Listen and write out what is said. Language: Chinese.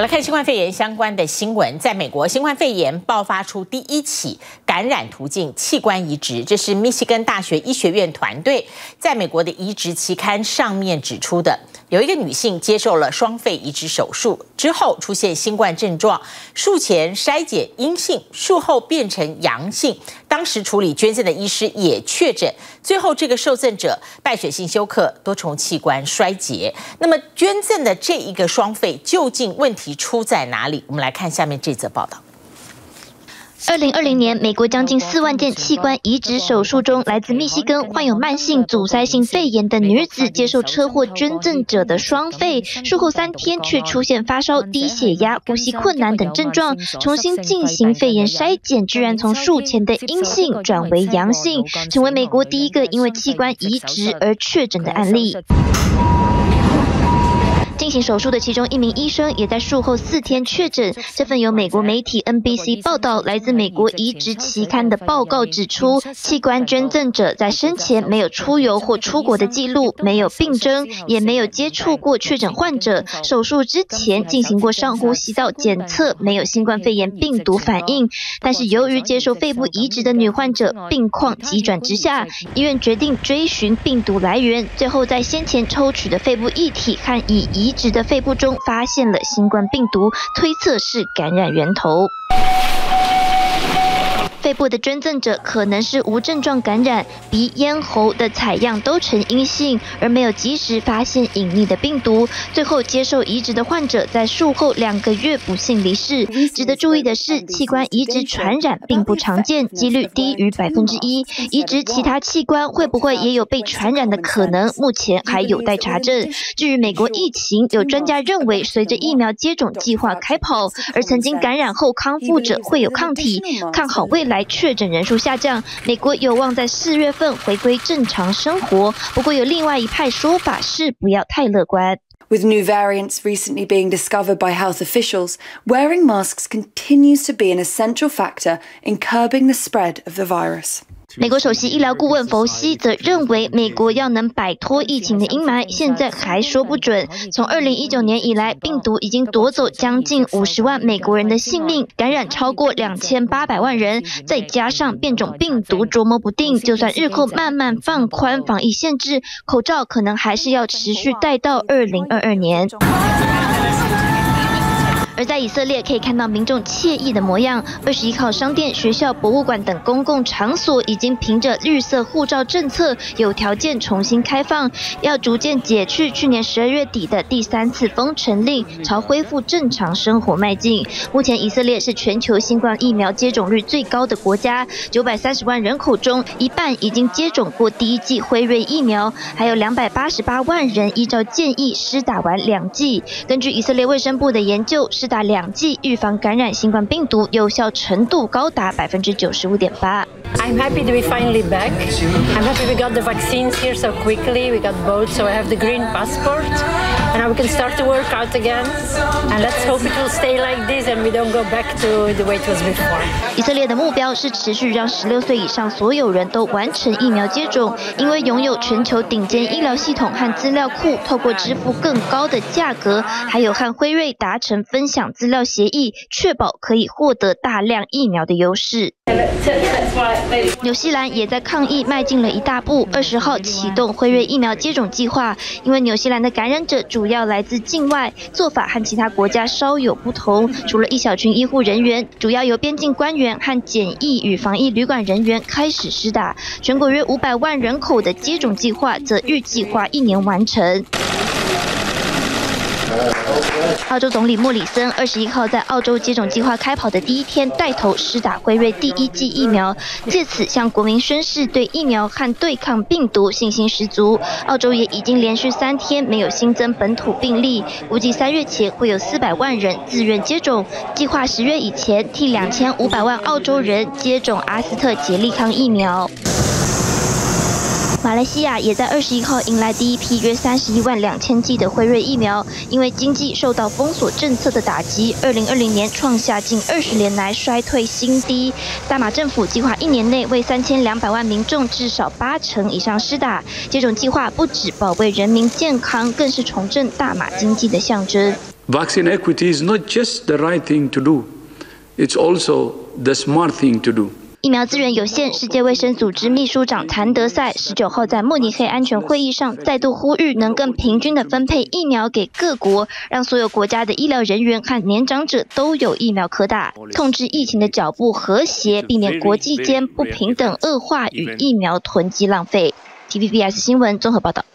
好了，看新冠肺炎相关的新闻。在美国，新冠肺炎爆发出第一起感染途径——器官移植，这是密西根大学医学院团队在美国的移植期刊上面指出的。有一个女性接受了双肺移植手术之后出现新冠症状，术前筛检阴性，术后变成阳性。当时处理捐赠的医师也确诊，最后这个受赠者败血性休克，多重器官衰竭。那么捐赠的这一个双肺究竟问题出在哪里？我们来看下面这则报道。二零二零年，美国将近四万件器官移植手术中，来自密西根患有慢性阻塞性肺炎的女子接受车祸捐赠者的双肺，术后三天却出现发烧、低血压、呼吸困难等症状，重新进行肺炎筛检，居然从术前的阴性转为阳性，成为美国第一个因为器官移植而确诊的案例。进行手术的其中一名医生也在术后四天确诊。这份由美国媒体 NBC 报道、来自美国移植期刊的报告指出，器官捐赠者在生前没有出游或出国的记录，没有病征，也没有接触过确诊患者。手术之前进行过上呼吸道检测，没有新冠肺炎病毒反应。但是由于接受肺部移植的女患者病况急转直下，医院决定追寻病毒来源，最后在先前抽取的肺部液体和已移。植的肺部中发现了新冠病毒，推测是感染源头。肺部的捐赠者可能是无症状感染，鼻、咽喉的采样都呈阴性，而没有及时发现隐匿的病毒。最后接受移植的患者在术后两个月不幸离世。值得注意的是，器官移植传染并不常见，几率低于百分之一。移植其他器官会不会也有被传染的可能？目前还有待查证。至于美国疫情，有专家认为，随着疫苗接种计划开跑，而曾经感染后康复者会有抗体，看好未来。来确诊人数下降，美国有望在四月份回归正常生活。不过有另外一派说法是不要太乐观。With new variants recently being discovered by health officials, wearing masks continues to be an essential factor in curbing the spread of the virus. 美国首席医疗顾问佛西则认为，美国要能摆脱疫情的阴霾，现在还说不准。从二零一九年以来，病毒已经夺走将近五十万美国人的性命，感染超过两千八百万人，再加上变种病毒捉摸不定，就算日后慢慢放宽防疫限制，口罩可能还是要持续戴到二零二二年。而在以色列可以看到民众惬意的模样。二十一号，商店、学校、博物馆等公共场所已经凭着绿色护照政策有条件重新开放，要逐渐解去去年十二月底的第三次封城令，朝恢复正常生活迈进。目前，以色列是全球新冠疫苗接种率最高的国家，九百三十万人口中，一半已经接种过第一剂辉瑞疫苗，还有两百八十八万人依照建议施打完两剂。根据以色列卫生部的研究，是打两剂预防感染新冠病毒有效程度高达百分之九十五点八。I'm happy to be finally back. I'm happy we got the vaccines here so quickly. We got both, so I have the green passport. And we can start to work out again. And let's hope it will stay like this and we don't go back to the way it was before. 以色列的目标是持续让十六岁以上所有人都完成疫苗接种，因为拥有全球顶尖医疗系统和资料库，透过支付更高的价格，还有和辉瑞达成分享资料协议，确保可以获得大量疫苗的优势。纽西兰也在抗疫迈进了一大步，二十号启动辉瑞疫苗接种计划。因为纽西兰的感染者主要来自境外，做法和其他国家稍有不同。除了一小群医护人员，主要由边境官员和检疫与防疫旅馆人员开始施打。全国约五百万人口的接种计划则预计花一年完成。澳洲总理莫里森二十一号在澳洲接种计划开跑的第一天，带头施打辉瑞第一剂疫苗，借此向国民宣示对疫苗和对抗病毒信心十足。澳洲也已经连续三天没有新增本土病例，估计三月前会有四百万人自愿接种，计划十月以前替两千五百万澳洲人接种阿斯特捷利康疫苗。马来西亚也在二十一号迎来第一批约三十一万两千剂的辉瑞疫苗。因为经济受到封锁政策的打击，二零二零年创下近二十年来衰退新低。大马政府计划一年内为三千两百万民众至少八成以上施打。接种计划不止保卫人民健康，更是重振大马经济的象征。Vaccine equity is not just the right thing to do, it's also the smart thing to do. 疫苗资源有限，世界卫生组织秘书长谭德赛十九号在慕尼黑安全会议上再度呼吁，能更平均的分配疫苗给各国，让所有国家的医疗人员和年长者都有疫苗可打，控制疫情的脚步和谐，避免国际间不平等恶化与疫苗囤积浪费。TVBS 新闻综合报道。